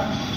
看。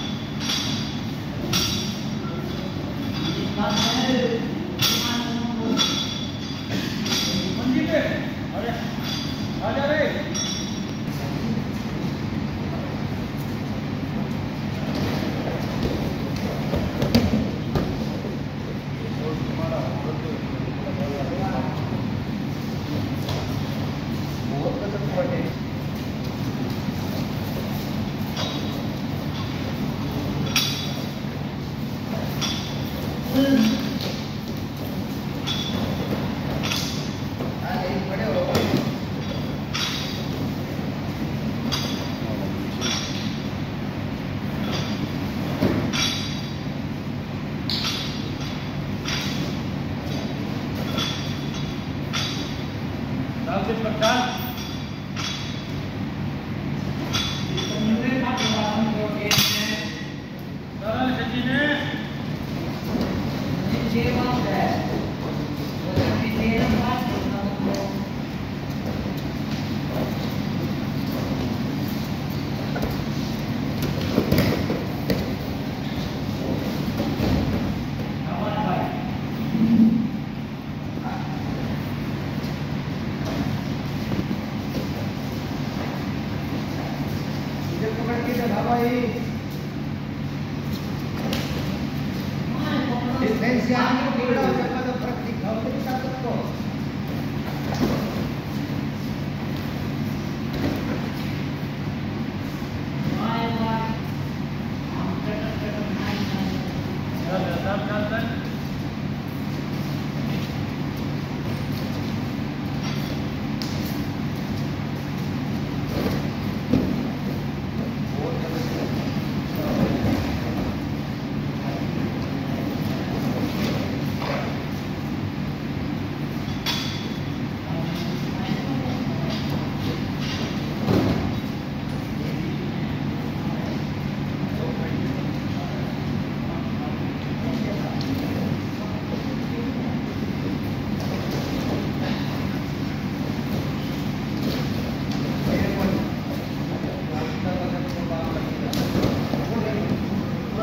हमसे पचास Dispensiamo quello che vado